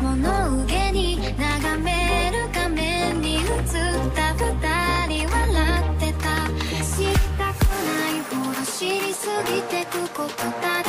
物憂に眺める画面に映った二人笑ってた。知りたくないほど知りすぎてくことだ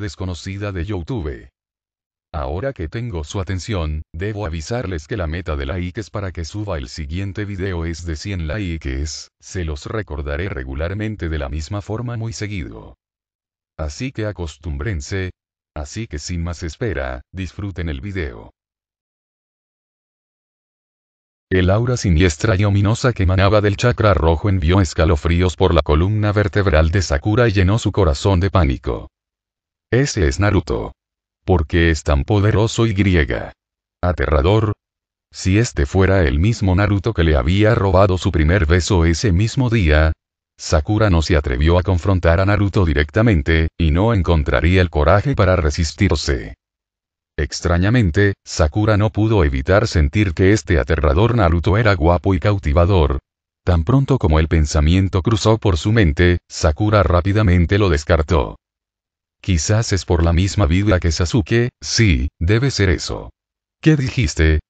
desconocida de YouTube. Ahora que tengo su atención, debo avisarles que la meta de likes para que suba el siguiente video es de 100 likes, se los recordaré regularmente de la misma forma muy seguido. Así que acostúmbrense. Así que sin más espera, disfruten el video. El aura siniestra y ominosa que emanaba del chakra rojo envió escalofríos por la columna vertebral de Sakura y llenó su corazón de pánico. Ese es Naruto. ¿Por qué es tan poderoso y griega? Aterrador. Si este fuera el mismo Naruto que le había robado su primer beso ese mismo día, Sakura no se atrevió a confrontar a Naruto directamente, y no encontraría el coraje para resistirse. Extrañamente, Sakura no pudo evitar sentir que este aterrador Naruto era guapo y cautivador. Tan pronto como el pensamiento cruzó por su mente, Sakura rápidamente lo descartó. Quizás es por la misma vida que Sasuke, sí, debe ser eso. ¿Qué dijiste?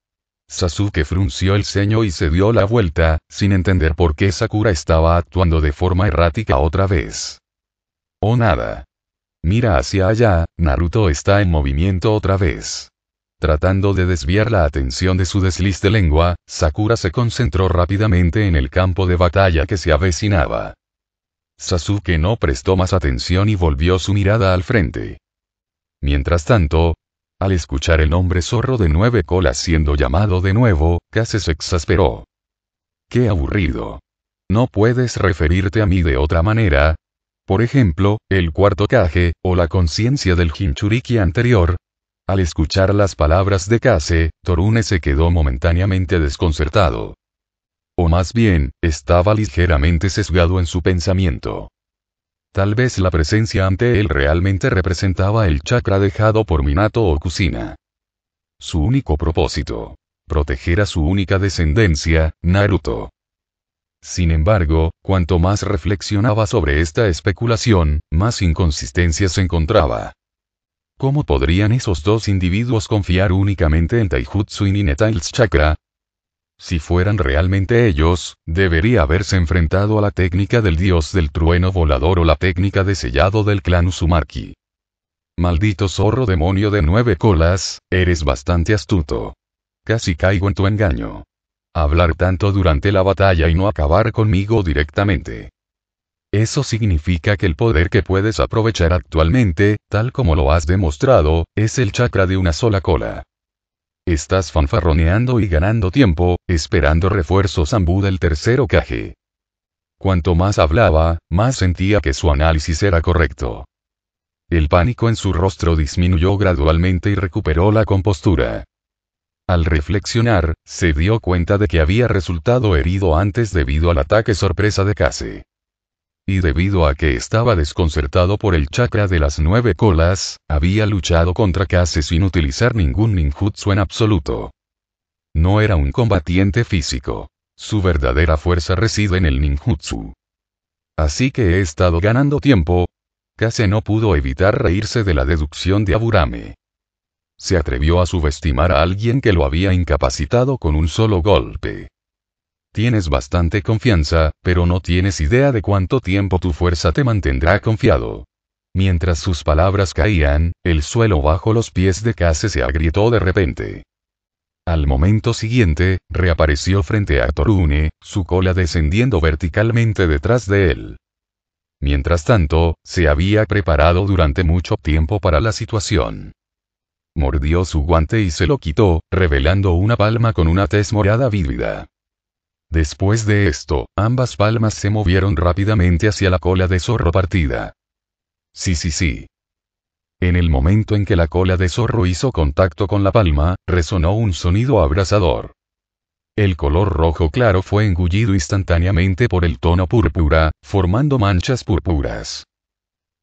Sasuke frunció el ceño y se dio la vuelta, sin entender por qué Sakura estaba actuando de forma errática otra vez. Oh nada. Mira hacia allá, Naruto está en movimiento otra vez. Tratando de desviar la atención de su desliz de lengua, Sakura se concentró rápidamente en el campo de batalla que se avecinaba. Sasuke no prestó más atención y volvió su mirada al frente. Mientras tanto, al escuchar el nombre zorro de nueve colas siendo llamado de nuevo, Kase se exasperó. ¡Qué aburrido! No puedes referirte a mí de otra manera. Por ejemplo, el cuarto Kage, o la conciencia del Jinchuriki anterior. Al escuchar las palabras de Kase, Torune se quedó momentáneamente desconcertado. O más bien, estaba ligeramente sesgado en su pensamiento. Tal vez la presencia ante él realmente representaba el chakra dejado por Minato o Kusina. Su único propósito. Proteger a su única descendencia, Naruto. Sin embargo, cuanto más reflexionaba sobre esta especulación, más inconsistencias encontraba. ¿Cómo podrían esos dos individuos confiar únicamente en Taijutsu y Ninetales chakra? Si fueran realmente ellos, debería haberse enfrentado a la técnica del dios del trueno volador o la técnica de sellado del clan Uzumaki. Maldito zorro demonio de nueve colas, eres bastante astuto. Casi caigo en tu engaño. Hablar tanto durante la batalla y no acabar conmigo directamente. Eso significa que el poder que puedes aprovechar actualmente, tal como lo has demostrado, es el chakra de una sola cola. Estás fanfarroneando y ganando tiempo, esperando refuerzos Ambu del tercero Kage. Cuanto más hablaba, más sentía que su análisis era correcto. El pánico en su rostro disminuyó gradualmente y recuperó la compostura. Al reflexionar, se dio cuenta de que había resultado herido antes debido al ataque sorpresa de Kase. Y debido a que estaba desconcertado por el chakra de las nueve colas, había luchado contra Kase sin utilizar ningún ninjutsu en absoluto. No era un combatiente físico. Su verdadera fuerza reside en el ninjutsu. Así que he estado ganando tiempo. Kase no pudo evitar reírse de la deducción de Aburame. Se atrevió a subestimar a alguien que lo había incapacitado con un solo golpe. Tienes bastante confianza, pero no tienes idea de cuánto tiempo tu fuerza te mantendrá confiado. Mientras sus palabras caían, el suelo bajo los pies de Kase se agrietó de repente. Al momento siguiente, reapareció frente a Torune, su cola descendiendo verticalmente detrás de él. Mientras tanto, se había preparado durante mucho tiempo para la situación. mordió su guante y se lo quitó, revelando una palma con una tez morada vívida. Después de esto, ambas palmas se movieron rápidamente hacia la cola de zorro partida. Sí, sí, sí. En el momento en que la cola de zorro hizo contacto con la palma, resonó un sonido abrasador. El color rojo claro fue engullido instantáneamente por el tono púrpura, formando manchas púrpuras.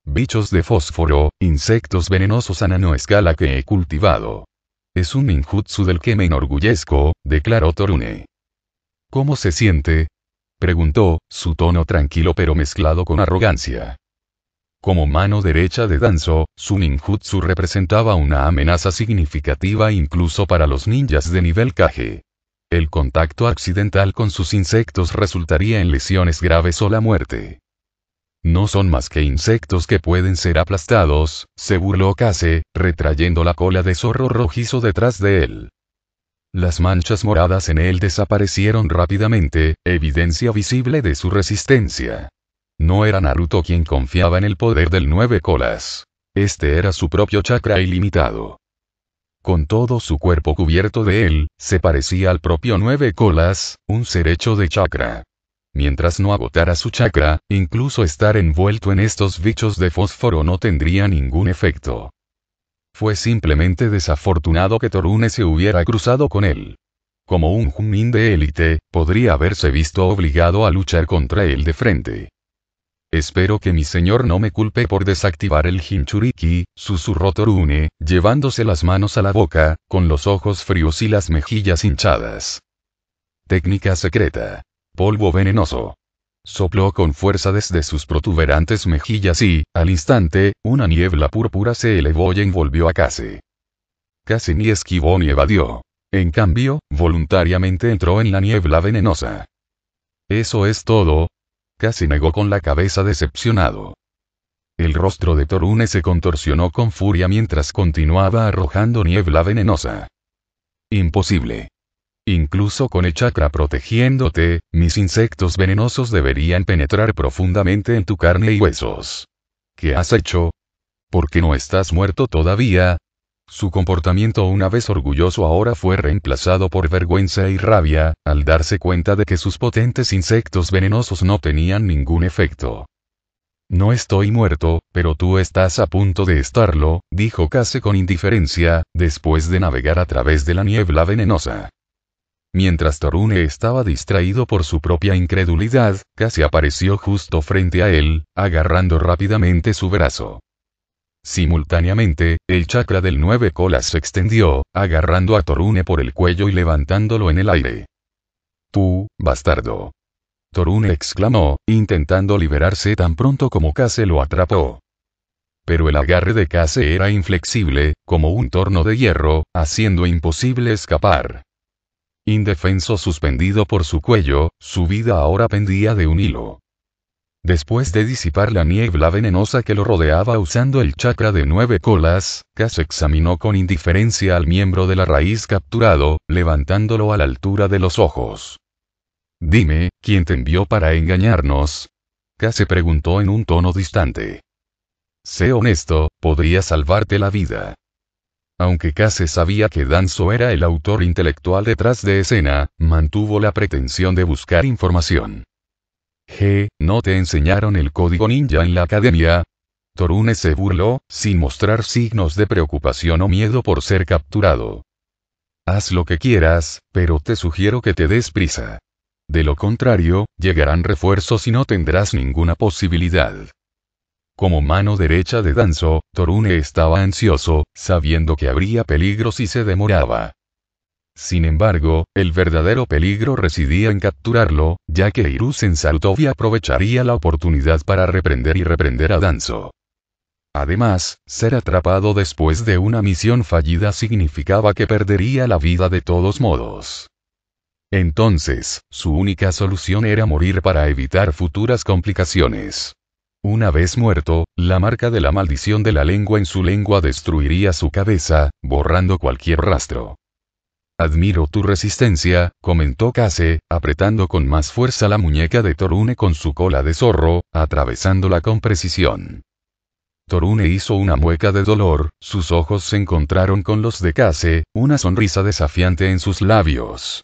Bichos de fósforo, insectos venenosos a nanoescala que he cultivado. Es un ninjutsu del que me enorgullezco, declaró Torune. ¿Cómo se siente? preguntó, su tono tranquilo pero mezclado con arrogancia. Como mano derecha de Danzo, su ninjutsu representaba una amenaza significativa incluso para los ninjas de nivel Kage. El contacto accidental con sus insectos resultaría en lesiones graves o la muerte. No son más que insectos que pueden ser aplastados, se burló Kase, retrayendo la cola de zorro rojizo detrás de él. Las manchas moradas en él desaparecieron rápidamente, evidencia visible de su resistencia. No era Naruto quien confiaba en el poder del nueve colas. Este era su propio chakra ilimitado. Con todo su cuerpo cubierto de él, se parecía al propio nueve colas, un ser hecho de chakra mientras no agotara su chakra, incluso estar envuelto en estos bichos de fósforo no tendría ningún efecto. Fue simplemente desafortunado que Torune se hubiera cruzado con él. Como un Junin de élite, podría haberse visto obligado a luchar contra él de frente. Espero que mi señor no me culpe por desactivar el Hinchuriki, susurró Torune, llevándose las manos a la boca, con los ojos fríos y las mejillas hinchadas. Técnica secreta polvo venenoso. Sopló con fuerza desde sus protuberantes mejillas y, al instante, una niebla púrpura se elevó y envolvió a Case. Casi ni esquivó ni evadió. En cambio, voluntariamente entró en la niebla venenosa. ¿Eso es todo? Casi negó con la cabeza decepcionado. El rostro de Torune se contorsionó con furia mientras continuaba arrojando niebla venenosa. Imposible. Incluso con el chakra protegiéndote, mis insectos venenosos deberían penetrar profundamente en tu carne y huesos. ¿Qué has hecho? ¿Por qué no estás muerto todavía? Su comportamiento una vez orgulloso ahora fue reemplazado por vergüenza y rabia, al darse cuenta de que sus potentes insectos venenosos no tenían ningún efecto. No estoy muerto, pero tú estás a punto de estarlo, dijo Case con indiferencia, después de navegar a través de la niebla venenosa. Mientras Torune estaba distraído por su propia incredulidad, casi apareció justo frente a él, agarrando rápidamente su brazo. Simultáneamente, el chakra del nueve colas se extendió, agarrando a Torune por el cuello y levantándolo en el aire. Tú, bastardo. Torune exclamó, intentando liberarse tan pronto como Kase lo atrapó. Pero el agarre de Kase era inflexible, como un torno de hierro, haciendo imposible escapar. Indefenso suspendido por su cuello, su vida ahora pendía de un hilo. Después de disipar la niebla venenosa que lo rodeaba usando el chakra de nueve colas, Cass examinó con indiferencia al miembro de la raíz capturado, levantándolo a la altura de los ojos. Dime, ¿quién te envió para engañarnos? Cass se preguntó en un tono distante. Sé honesto, podría salvarte la vida. Aunque Case sabía que Danzo era el autor intelectual detrás de escena, mantuvo la pretensión de buscar información. G, ¿no te enseñaron el código ninja en la academia? Torune se burló, sin mostrar signos de preocupación o miedo por ser capturado. Haz lo que quieras, pero te sugiero que te des prisa. De lo contrario, llegarán refuerzos y no tendrás ninguna posibilidad. Como mano derecha de Danzo, Torune estaba ansioso, sabiendo que habría peligro si se demoraba. Sin embargo, el verdadero peligro residía en capturarlo, ya que Hiruzen Sarutobi aprovecharía la oportunidad para reprender y reprender a Danzo. Además, ser atrapado después de una misión fallida significaba que perdería la vida de todos modos. Entonces, su única solución era morir para evitar futuras complicaciones. Una vez muerto, la marca de la maldición de la lengua en su lengua destruiría su cabeza, borrando cualquier rastro. Admiro tu resistencia, comentó Kase, apretando con más fuerza la muñeca de Torune con su cola de zorro, atravesándola con precisión. Torune hizo una mueca de dolor, sus ojos se encontraron con los de Kase, una sonrisa desafiante en sus labios.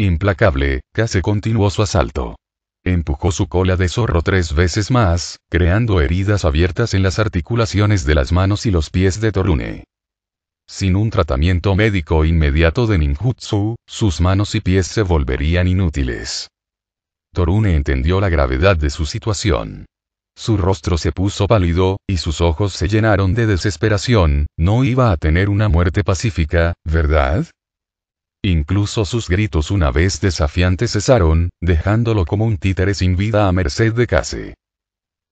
Implacable, Kase continuó su asalto. Empujó su cola de zorro tres veces más, creando heridas abiertas en las articulaciones de las manos y los pies de Torune. Sin un tratamiento médico inmediato de ninjutsu, sus manos y pies se volverían inútiles. Torune entendió la gravedad de su situación. Su rostro se puso pálido, y sus ojos se llenaron de desesperación, no iba a tener una muerte pacífica, ¿verdad? Incluso sus gritos una vez desafiantes cesaron, dejándolo como un títere sin vida a merced de Kase.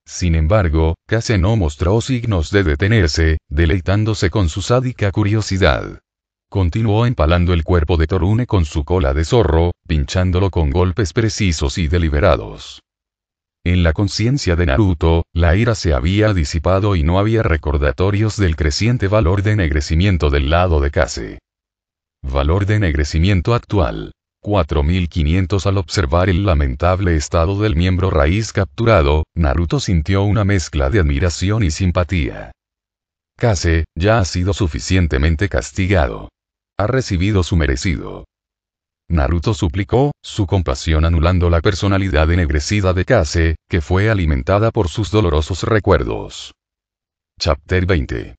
Sin embargo, Kase no mostró signos de detenerse, deleitándose con su sádica curiosidad. Continuó empalando el cuerpo de Torune con su cola de zorro, pinchándolo con golpes precisos y deliberados. En la conciencia de Naruto, la ira se había disipado y no había recordatorios del creciente valor de ennegrecimiento del lado de Kase. Valor de ennegrecimiento actual. 4500 Al observar el lamentable estado del miembro raíz capturado, Naruto sintió una mezcla de admiración y simpatía. Kase, ya ha sido suficientemente castigado. Ha recibido su merecido. Naruto suplicó, su compasión anulando la personalidad ennegrecida de Kase, que fue alimentada por sus dolorosos recuerdos. Chapter 20.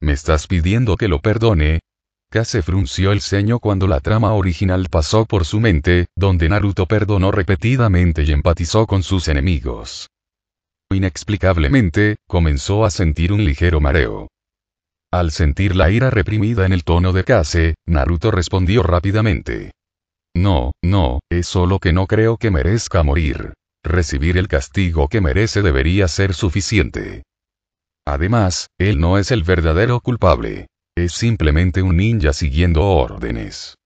¿Me estás pidiendo que lo perdone? Kase frunció el ceño cuando la trama original pasó por su mente, donde Naruto perdonó repetidamente y empatizó con sus enemigos. Inexplicablemente, comenzó a sentir un ligero mareo. Al sentir la ira reprimida en el tono de Kase, Naruto respondió rápidamente. No, no, es solo que no creo que merezca morir. Recibir el castigo que merece debería ser suficiente. Además, él no es el verdadero culpable. Es simplemente un ninja siguiendo órdenes.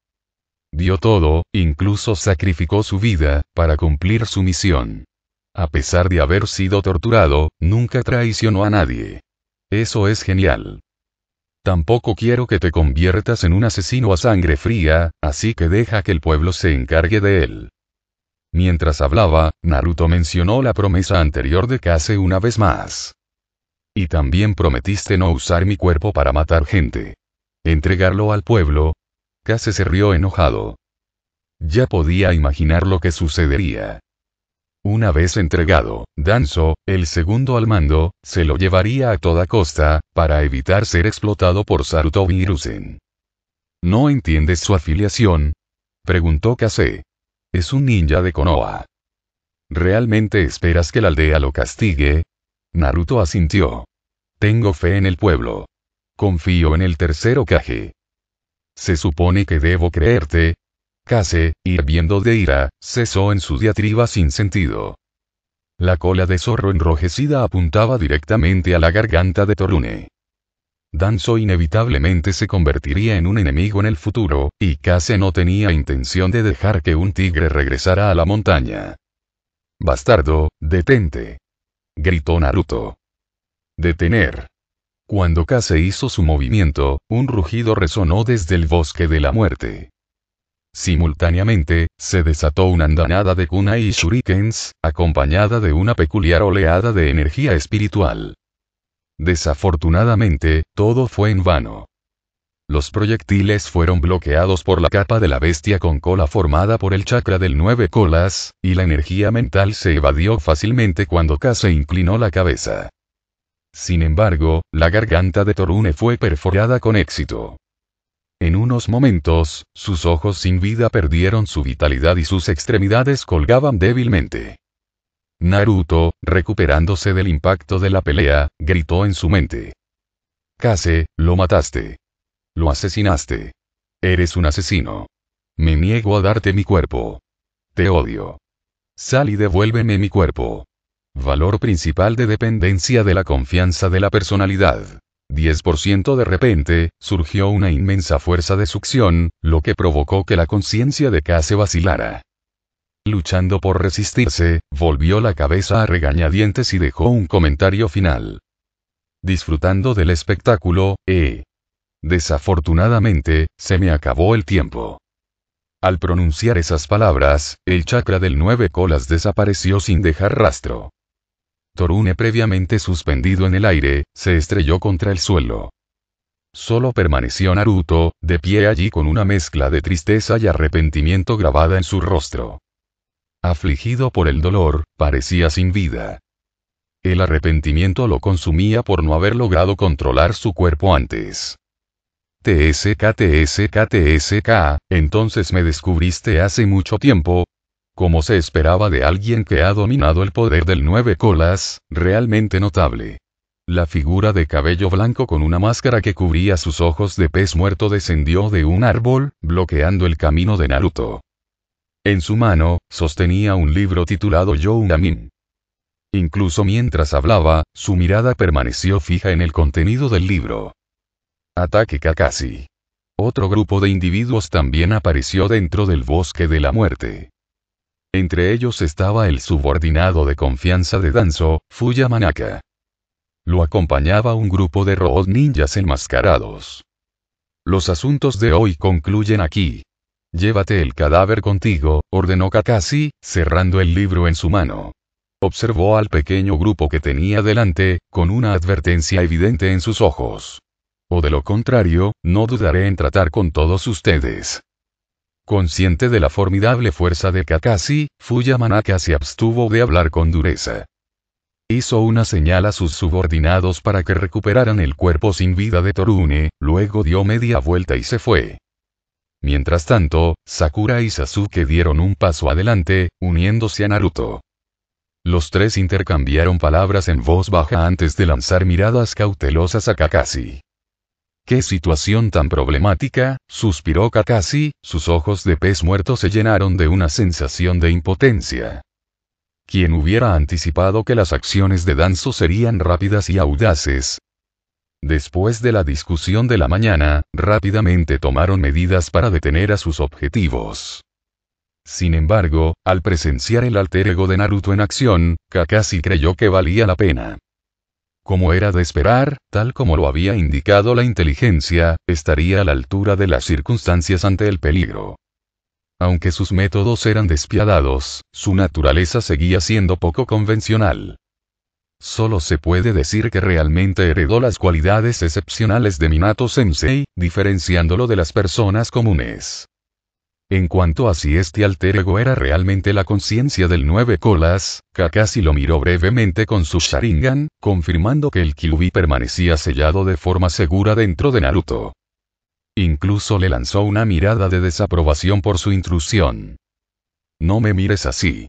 Dio todo, incluso sacrificó su vida, para cumplir su misión. A pesar de haber sido torturado, nunca traicionó a nadie. Eso es genial. Tampoco quiero que te conviertas en un asesino a sangre fría, así que deja que el pueblo se encargue de él. Mientras hablaba, Naruto mencionó la promesa anterior de Kase una vez más. Y también prometiste no usar mi cuerpo para matar gente. Entregarlo al pueblo. Kase se rió enojado. Ya podía imaginar lo que sucedería. Una vez entregado, Danzo, el segundo al mando, se lo llevaría a toda costa, para evitar ser explotado por Sarutobi Hiruzen. ¿No entiendes su afiliación? Preguntó Kase. Es un ninja de Konoha. ¿Realmente esperas que la aldea lo castigue? Naruto asintió. Tengo fe en el pueblo. Confío en el tercero Kage. Se supone que debo creerte, Kase, hirviendo de ira, cesó en su diatriba sin sentido. La cola de zorro enrojecida apuntaba directamente a la garganta de Torune. Danzo inevitablemente se convertiría en un enemigo en el futuro, y Kase no tenía intención de dejar que un tigre regresara a la montaña. Bastardo, detente. Gritó Naruto. Detener. Cuando Kase hizo su movimiento, un rugido resonó desde el bosque de la muerte. Simultáneamente, se desató una andanada de kunai y shurikens, acompañada de una peculiar oleada de energía espiritual. Desafortunadamente, todo fue en vano. Los proyectiles fueron bloqueados por la capa de la bestia con cola formada por el chakra del nueve colas, y la energía mental se evadió fácilmente cuando Kase inclinó la cabeza. Sin embargo, la garganta de Torune fue perforada con éxito. En unos momentos, sus ojos sin vida perdieron su vitalidad y sus extremidades colgaban débilmente. Naruto, recuperándose del impacto de la pelea, gritó en su mente. Kase, lo mataste. Lo asesinaste. Eres un asesino. Me niego a darte mi cuerpo. Te odio. Sal y devuélveme mi cuerpo. Valor principal de dependencia de la confianza de la personalidad. 10% de repente, surgió una inmensa fuerza de succión, lo que provocó que la conciencia de Kase vacilara. Luchando por resistirse, volvió la cabeza a regañadientes y dejó un comentario final. Disfrutando del espectáculo, eh. Desafortunadamente, se me acabó el tiempo. Al pronunciar esas palabras, el chakra del nueve colas desapareció sin dejar rastro. Torune previamente suspendido en el aire, se estrelló contra el suelo. Solo permaneció Naruto, de pie allí con una mezcla de tristeza y arrepentimiento grabada en su rostro. Afligido por el dolor, parecía sin vida. El arrepentimiento lo consumía por no haber logrado controlar su cuerpo antes. TSK TSK TSK, entonces me descubriste hace mucho tiempo, como se esperaba de alguien que ha dominado el poder del nueve colas, realmente notable. La figura de cabello blanco con una máscara que cubría sus ojos de pez muerto descendió de un árbol, bloqueando el camino de Naruto. En su mano, sostenía un libro titulado Younamin. Incluso mientras hablaba, su mirada permaneció fija en el contenido del libro. Ataque Kakashi. Otro grupo de individuos también apareció dentro del bosque de la muerte. Entre ellos estaba el subordinado de confianza de Danzo, Fuya Manaka. Lo acompañaba un grupo de robot ninjas enmascarados. Los asuntos de hoy concluyen aquí. Llévate el cadáver contigo, ordenó Kakashi, cerrando el libro en su mano. Observó al pequeño grupo que tenía delante, con una advertencia evidente en sus ojos. O de lo contrario, no dudaré en tratar con todos ustedes. Consciente de la formidable fuerza de Kakashi, Fuyamanaka se abstuvo de hablar con dureza. Hizo una señal a sus subordinados para que recuperaran el cuerpo sin vida de Torune, luego dio media vuelta y se fue. Mientras tanto, Sakura y Sasuke dieron un paso adelante, uniéndose a Naruto. Los tres intercambiaron palabras en voz baja antes de lanzar miradas cautelosas a Kakashi. ¡Qué situación tan problemática! suspiró Kakashi, sus ojos de pez muerto se llenaron de una sensación de impotencia. Quien hubiera anticipado que las acciones de Danzo serían rápidas y audaces? Después de la discusión de la mañana, rápidamente tomaron medidas para detener a sus objetivos. Sin embargo, al presenciar el alter ego de Naruto en acción, Kakashi creyó que valía la pena. Como era de esperar, tal como lo había indicado la inteligencia, estaría a la altura de las circunstancias ante el peligro. Aunque sus métodos eran despiadados, su naturaleza seguía siendo poco convencional. Solo se puede decir que realmente heredó las cualidades excepcionales de Minato Sensei, diferenciándolo de las personas comunes. En cuanto a si este alter ego era realmente la conciencia del nueve colas, Kakashi lo miró brevemente con su Sharingan, confirmando que el Kyuubi permanecía sellado de forma segura dentro de Naruto. Incluso le lanzó una mirada de desaprobación por su intrusión. No me mires así.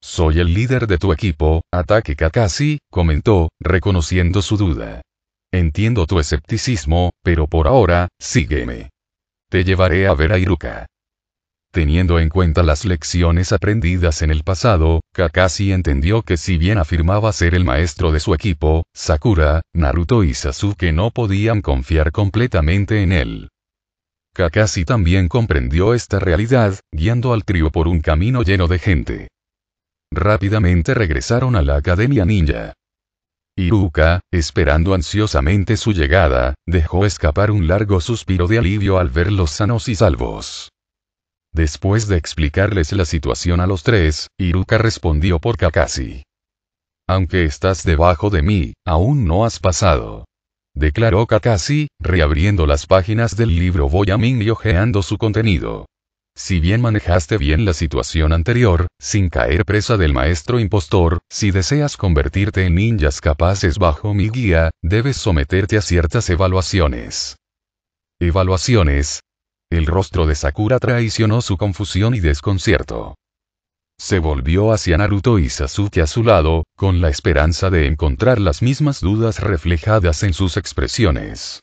Soy el líder de tu equipo, Ataque Kakashi, comentó, reconociendo su duda. Entiendo tu escepticismo, pero por ahora, sígueme. Te llevaré a ver a Iruka. Teniendo en cuenta las lecciones aprendidas en el pasado, Kakashi entendió que si bien afirmaba ser el maestro de su equipo, Sakura, Naruto y Sasuke no podían confiar completamente en él. Kakashi también comprendió esta realidad, guiando al trío por un camino lleno de gente. Rápidamente regresaron a la Academia Ninja. Iruka, esperando ansiosamente su llegada, dejó escapar un largo suspiro de alivio al verlos sanos y salvos. Después de explicarles la situación a los tres, Iruka respondió por Kakashi. Aunque estás debajo de mí, aún no has pasado. Declaró Kakashi, reabriendo las páginas del libro Boyamin y ojeando su contenido. Si bien manejaste bien la situación anterior, sin caer presa del maestro impostor, si deseas convertirte en ninjas capaces bajo mi guía, debes someterte a ciertas evaluaciones. Evaluaciones, el rostro de Sakura traicionó su confusión y desconcierto. Se volvió hacia Naruto y Sasuke a su lado, con la esperanza de encontrar las mismas dudas reflejadas en sus expresiones.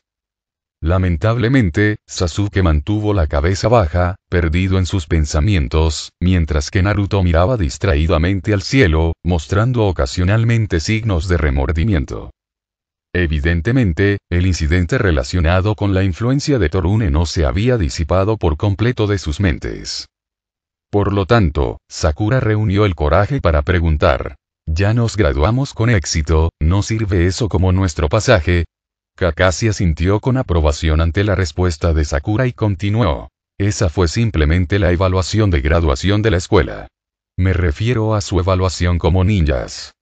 Lamentablemente, Sasuke mantuvo la cabeza baja, perdido en sus pensamientos, mientras que Naruto miraba distraídamente al cielo, mostrando ocasionalmente signos de remordimiento. Evidentemente, el incidente relacionado con la influencia de Torune no se había disipado por completo de sus mentes. Por lo tanto, Sakura reunió el coraje para preguntar. Ya nos graduamos con éxito, ¿no sirve eso como nuestro pasaje? Kakashi asintió con aprobación ante la respuesta de Sakura y continuó. Esa fue simplemente la evaluación de graduación de la escuela. Me refiero a su evaluación como ninjas.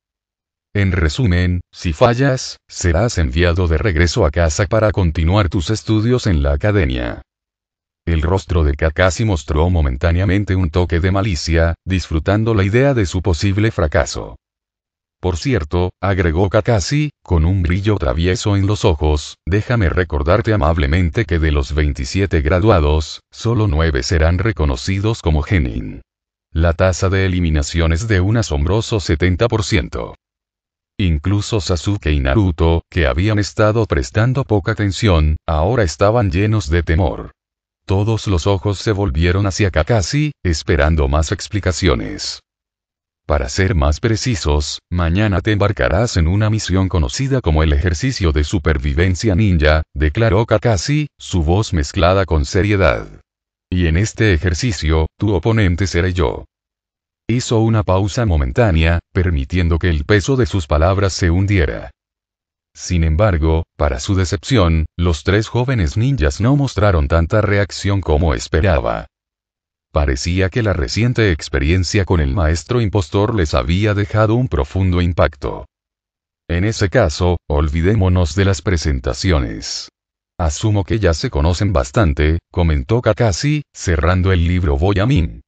En resumen, si fallas, serás enviado de regreso a casa para continuar tus estudios en la academia. El rostro de Kakashi mostró momentáneamente un toque de malicia, disfrutando la idea de su posible fracaso. Por cierto, agregó Kakashi, con un brillo travieso en los ojos, déjame recordarte amablemente que de los 27 graduados, solo 9 serán reconocidos como genin. La tasa de eliminación es de un asombroso 70%. Incluso Sasuke y Naruto, que habían estado prestando poca atención, ahora estaban llenos de temor. Todos los ojos se volvieron hacia Kakashi, esperando más explicaciones. Para ser más precisos, mañana te embarcarás en una misión conocida como el ejercicio de supervivencia ninja, declaró Kakashi, su voz mezclada con seriedad. Y en este ejercicio, tu oponente seré yo. Hizo una pausa momentánea, permitiendo que el peso de sus palabras se hundiera. Sin embargo, para su decepción, los tres jóvenes ninjas no mostraron tanta reacción como esperaba. Parecía que la reciente experiencia con el maestro impostor les había dejado un profundo impacto. En ese caso, olvidémonos de las presentaciones. Asumo que ya se conocen bastante, comentó Kakashi, cerrando el libro Boyamin.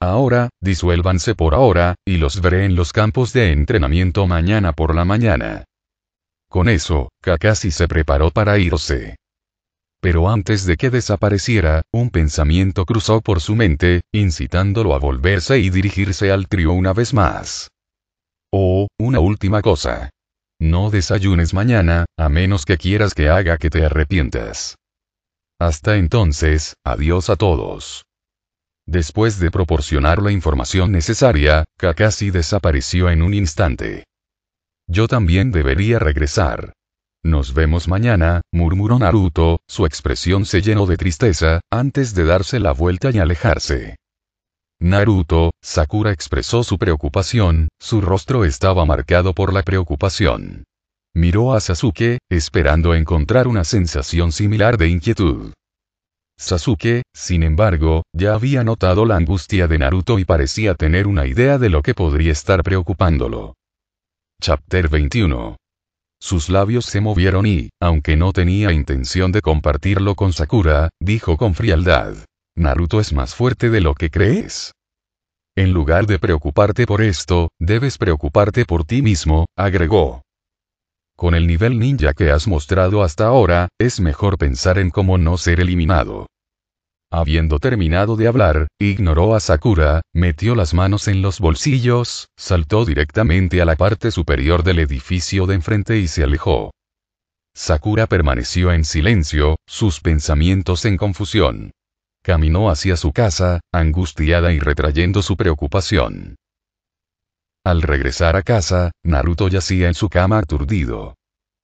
Ahora, disuélvanse por ahora, y los veré en los campos de entrenamiento mañana por la mañana. Con eso, Kakashi se preparó para irse. Pero antes de que desapareciera, un pensamiento cruzó por su mente, incitándolo a volverse y dirigirse al trío una vez más. Oh, una última cosa. No desayunes mañana, a menos que quieras que haga que te arrepientas. Hasta entonces, adiós a todos. Después de proporcionar la información necesaria, Kakashi desapareció en un instante. Yo también debería regresar. Nos vemos mañana, murmuró Naruto, su expresión se llenó de tristeza, antes de darse la vuelta y alejarse. Naruto, Sakura expresó su preocupación, su rostro estaba marcado por la preocupación. Miró a Sasuke, esperando encontrar una sensación similar de inquietud. Sasuke, sin embargo, ya había notado la angustia de Naruto y parecía tener una idea de lo que podría estar preocupándolo. Chapter 21 sus labios se movieron y, aunque no tenía intención de compartirlo con Sakura, dijo con frialdad. Naruto es más fuerte de lo que crees. En lugar de preocuparte por esto, debes preocuparte por ti mismo, agregó. Con el nivel ninja que has mostrado hasta ahora, es mejor pensar en cómo no ser eliminado. Habiendo terminado de hablar, ignoró a Sakura, metió las manos en los bolsillos, saltó directamente a la parte superior del edificio de enfrente y se alejó. Sakura permaneció en silencio, sus pensamientos en confusión. Caminó hacia su casa, angustiada y retrayendo su preocupación. Al regresar a casa, Naruto yacía en su cama aturdido.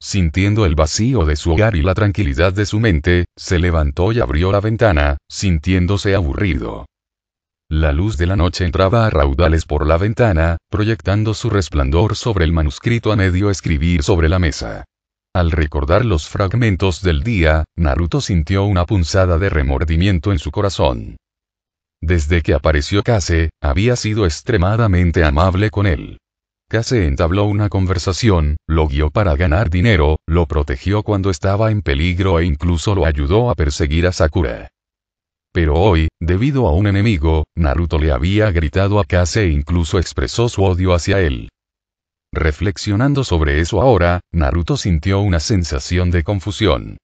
Sintiendo el vacío de su hogar y la tranquilidad de su mente, se levantó y abrió la ventana, sintiéndose aburrido. La luz de la noche entraba a raudales por la ventana, proyectando su resplandor sobre el manuscrito a medio escribir sobre la mesa. Al recordar los fragmentos del día, Naruto sintió una punzada de remordimiento en su corazón. Desde que apareció Kase, había sido extremadamente amable con él. Kase entabló una conversación, lo guió para ganar dinero, lo protegió cuando estaba en peligro e incluso lo ayudó a perseguir a Sakura. Pero hoy, debido a un enemigo, Naruto le había gritado a Kase e incluso expresó su odio hacia él. Reflexionando sobre eso ahora, Naruto sintió una sensación de confusión.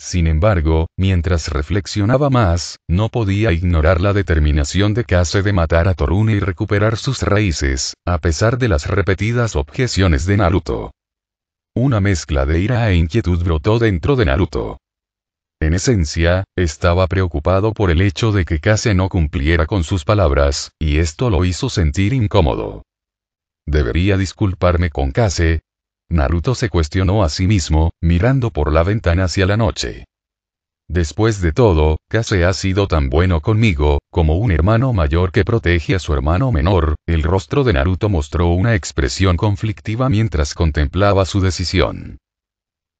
Sin embargo, mientras reflexionaba más, no podía ignorar la determinación de Kase de matar a Torune y recuperar sus raíces, a pesar de las repetidas objeciones de Naruto. Una mezcla de ira e inquietud brotó dentro de Naruto. En esencia, estaba preocupado por el hecho de que Kase no cumpliera con sus palabras, y esto lo hizo sentir incómodo. Debería disculparme con Kase, Naruto se cuestionó a sí mismo, mirando por la ventana hacia la noche. Después de todo, Kase ha sido tan bueno conmigo, como un hermano mayor que protege a su hermano menor, el rostro de Naruto mostró una expresión conflictiva mientras contemplaba su decisión.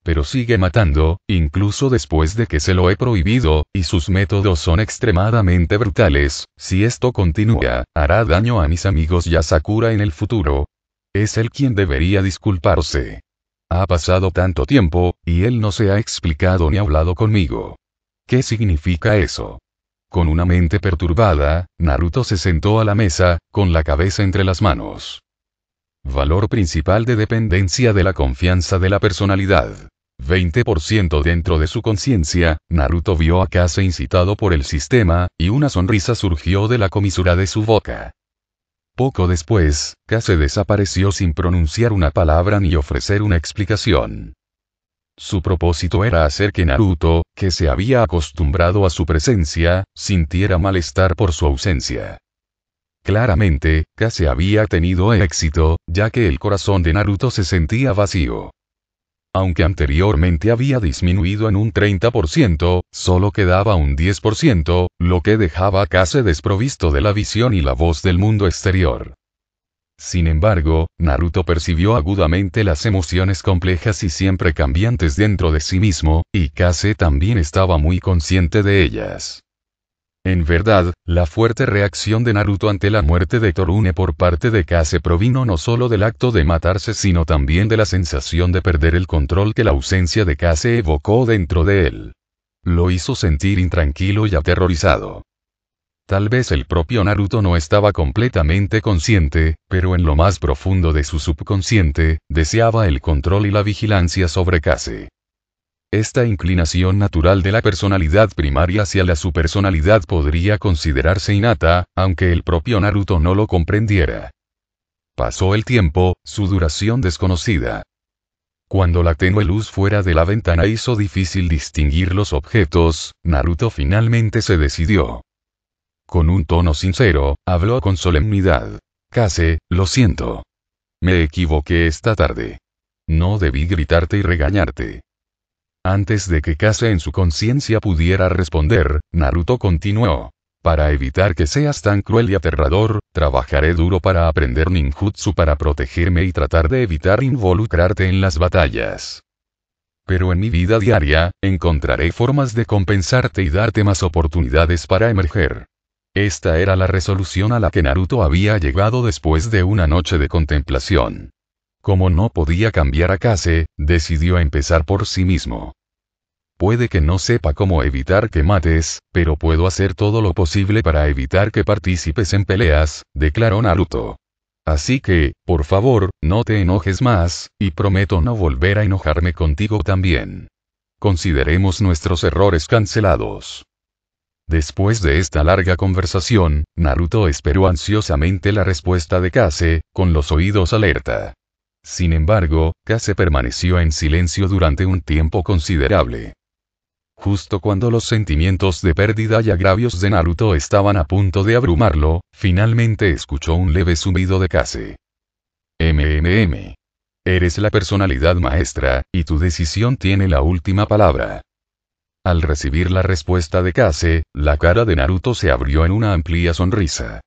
Pero sigue matando, incluso después de que se lo he prohibido, y sus métodos son extremadamente brutales, si esto continúa, hará daño a mis amigos y a Sakura en el futuro, Es él quien debería disculparse. Ha pasado tanto tiempo, y él no se ha explicado ni hablado conmigo. ¿Qué significa eso? Con una mente perturbada, Naruto se sentó a la mesa, con la cabeza entre las manos. Valor principal de dependencia de la confianza de la personalidad. 20% dentro de su conciencia, Naruto vio a Kase incitado por el sistema, y una sonrisa surgió de la comisura de su boca. Poco después, Kase desapareció sin pronunciar una palabra ni ofrecer una explicación. Su propósito era hacer que Naruto, que se había acostumbrado a su presencia, sintiera malestar por su ausencia. Claramente, Kase había tenido éxito, ya que el corazón de Naruto se sentía vacío. Aunque anteriormente había disminuido en un 30%, solo quedaba un 10%, lo que dejaba a Kase desprovisto de la visión y la voz del mundo exterior. Sin embargo, Naruto percibió agudamente las emociones complejas y siempre cambiantes dentro de sí mismo, y Kase también estaba muy consciente de ellas. En verdad, la fuerte reacción de Naruto ante la muerte de Torune por parte de Kase provino no solo del acto de matarse sino también de la sensación de perder el control que la ausencia de Kase evocó dentro de él. Lo hizo sentir intranquilo y aterrorizado. Tal vez el propio Naruto no estaba completamente consciente, pero en lo más profundo de su subconsciente, deseaba el control y la vigilancia sobre Kase. Esta inclinación natural de la personalidad primaria hacia la supersonalidad podría considerarse innata, aunque el propio Naruto no lo comprendiera. Pasó el tiempo, su duración desconocida. Cuando la tenue luz fuera de la ventana hizo difícil distinguir los objetos, Naruto finalmente se decidió. Con un tono sincero, habló con solemnidad. Case, lo siento. Me equivoqué esta tarde. No debí gritarte y regañarte. Antes de que Kase en su conciencia pudiera responder, Naruto continuó. Para evitar que seas tan cruel y aterrador, trabajaré duro para aprender ninjutsu para protegerme y tratar de evitar involucrarte en las batallas. Pero en mi vida diaria, encontraré formas de compensarte y darte más oportunidades para emerger. Esta era la resolución a la que Naruto había llegado después de una noche de contemplación. Como no podía cambiar a Kase, decidió empezar por sí mismo. Puede que no sepa cómo evitar que mates, pero puedo hacer todo lo posible para evitar que participes en peleas, declaró Naruto. Así que, por favor, no te enojes más, y prometo no volver a enojarme contigo también. Consideremos nuestros errores cancelados. Después de esta larga conversación, Naruto esperó ansiosamente la respuesta de Kase, con los oídos alerta. Sin embargo, Kase permaneció en silencio durante un tiempo considerable. Justo cuando los sentimientos de pérdida y agravios de Naruto estaban a punto de abrumarlo, finalmente escuchó un leve sumido de Kase. MMM. Eres la personalidad maestra, y tu decisión tiene la última palabra. Al recibir la respuesta de Kase, la cara de Naruto se abrió en una amplia sonrisa.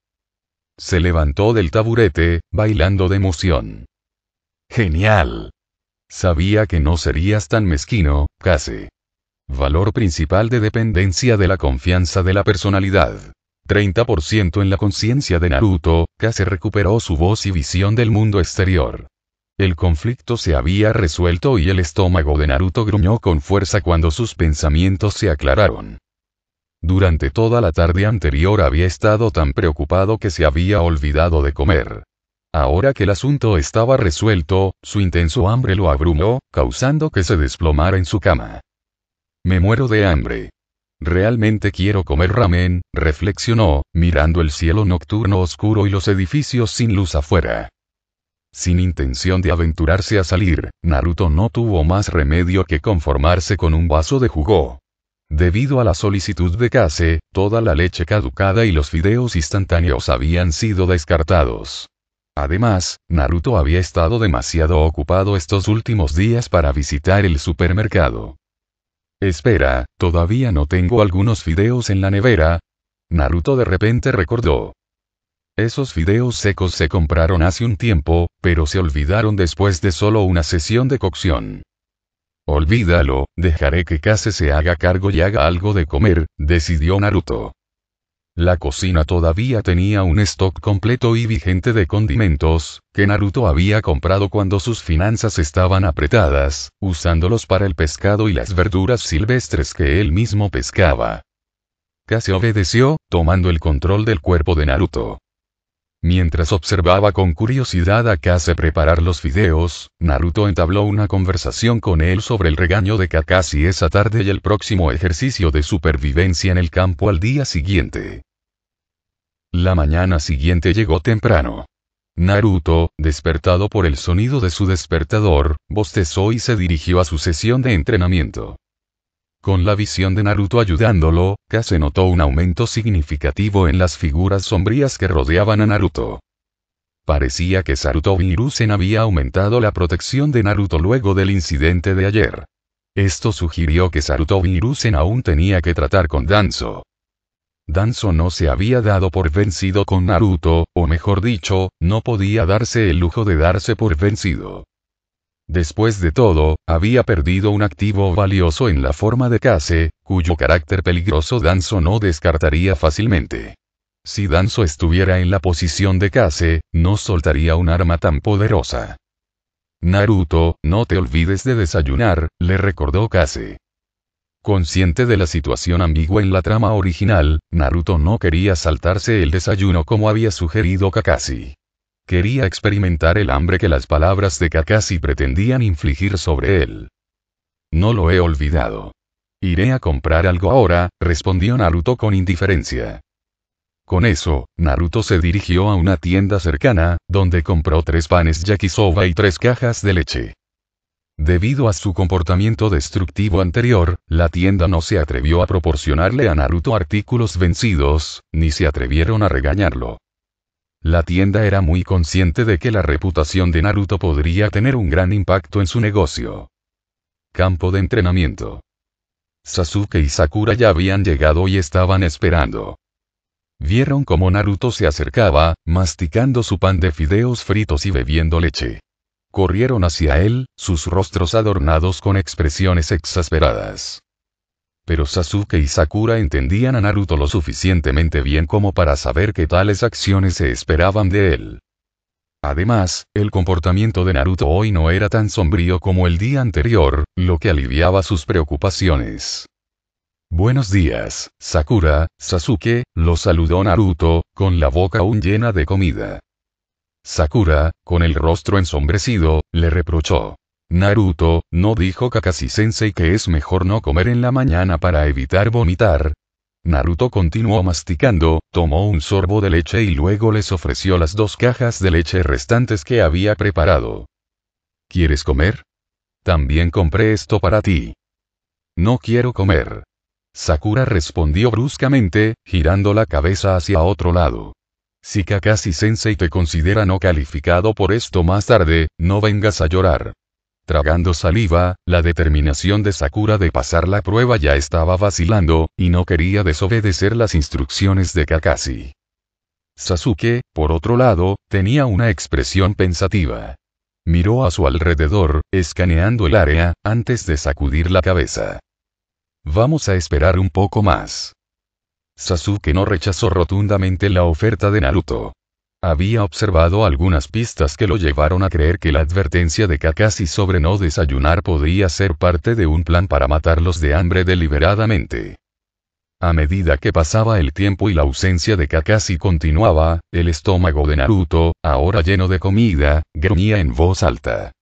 Se levantó del taburete, bailando de emoción. Genial. Sabía que no serías tan mezquino, Kase. Valor principal de dependencia de la confianza de la personalidad. 30% en la conciencia de Naruto, Kase recuperó su voz y visión del mundo exterior. El conflicto se había resuelto y el estómago de Naruto gruñó con fuerza cuando sus pensamientos se aclararon. Durante toda la tarde anterior había estado tan preocupado que se había olvidado de comer. Ahora que el asunto estaba resuelto, su intenso hambre lo abrumó, causando que se desplomara en su cama. Me muero de hambre. Realmente quiero comer ramen, reflexionó, mirando el cielo nocturno oscuro y los edificios sin luz afuera. Sin intención de aventurarse a salir, Naruto no tuvo más remedio que conformarse con un vaso de jugo. Debido a la solicitud de Kase, toda la leche caducada y los fideos instantáneos habían sido descartados. Además, Naruto había estado demasiado ocupado estos últimos días para visitar el supermercado. Espera, ¿todavía no tengo algunos fideos en la nevera? Naruto de repente recordó. Esos fideos secos se compraron hace un tiempo, pero se olvidaron después de solo una sesión de cocción. Olvídalo, dejaré que Kase se haga cargo y haga algo de comer, decidió Naruto. La cocina todavía tenía un stock completo y vigente de condimentos, que Naruto había comprado cuando sus finanzas estaban apretadas, usándolos para el pescado y las verduras silvestres que él mismo pescaba. Casi obedeció, tomando el control del cuerpo de Naruto. Mientras observaba con curiosidad a Kase preparar los fideos, Naruto entabló una conversación con él sobre el regaño de Kakashi esa tarde y el próximo ejercicio de supervivencia en el campo al día siguiente. La mañana siguiente llegó temprano. Naruto, despertado por el sonido de su despertador, bostezó y se dirigió a su sesión de entrenamiento. Con la visión de Naruto ayudándolo, Kase notó un aumento significativo en las figuras sombrías que rodeaban a Naruto. Parecía que Saruto Hiruzen había aumentado la protección de Naruto luego del incidente de ayer. Esto sugirió que Saruto Hiruzen aún tenía que tratar con Danzo. Danzo no se había dado por vencido con Naruto, o mejor dicho, no podía darse el lujo de darse por vencido. Después de todo, había perdido un activo valioso en la forma de Kase, cuyo carácter peligroso Danzo no descartaría fácilmente. Si Danzo estuviera en la posición de Kase, no soltaría un arma tan poderosa. Naruto, no te olvides de desayunar, le recordó Kase. Consciente de la situación ambigua en la trama original, Naruto no quería saltarse el desayuno como había sugerido Kakashi. Quería experimentar el hambre que las palabras de Kakashi pretendían infligir sobre él. No lo he olvidado. Iré a comprar algo ahora, respondió Naruto con indiferencia. Con eso, Naruto se dirigió a una tienda cercana, donde compró tres panes yakisoba y tres cajas de leche. Debido a su comportamiento destructivo anterior, la tienda no se atrevió a proporcionarle a Naruto artículos vencidos, ni se atrevieron a regañarlo. La tienda era muy consciente de que la reputación de Naruto podría tener un gran impacto en su negocio. Campo de entrenamiento. Sasuke y Sakura ya habían llegado y estaban esperando. Vieron cómo Naruto se acercaba, masticando su pan de fideos fritos y bebiendo leche. Corrieron hacia él, sus rostros adornados con expresiones exasperadas. Pero Sasuke y Sakura entendían a Naruto lo suficientemente bien como para saber que tales acciones se esperaban de él. Además, el comportamiento de Naruto hoy no era tan sombrío como el día anterior, lo que aliviaba sus preocupaciones. Buenos días, Sakura, Sasuke, lo saludó Naruto, con la boca aún llena de comida. Sakura, con el rostro ensombrecido, le reprochó. Naruto, ¿no dijo Kakashi-sensei que es mejor no comer en la mañana para evitar vomitar? Naruto continuó masticando, tomó un sorbo de leche y luego les ofreció las dos cajas de leche restantes que había preparado. ¿Quieres comer? También compré esto para ti. No quiero comer. Sakura respondió bruscamente, girando la cabeza hacia otro lado. Si Kakashi Sensei te considera no calificado por esto más tarde, no vengas a llorar. Tragando saliva, la determinación de Sakura de pasar la prueba ya estaba vacilando, y no quería desobedecer las instrucciones de Kakashi. Sasuke, por otro lado, tenía una expresión pensativa. Miró a su alrededor, escaneando el área, antes de sacudir la cabeza. Vamos a esperar un poco más. Sasuke no rechazó rotundamente la oferta de Naruto. Había observado algunas pistas que lo llevaron a creer que la advertencia de Kakashi sobre no desayunar podría ser parte de un plan para matarlos de hambre deliberadamente. A medida que pasaba el tiempo y la ausencia de Kakashi continuaba, el estómago de Naruto, ahora lleno de comida, gruñía en voz alta.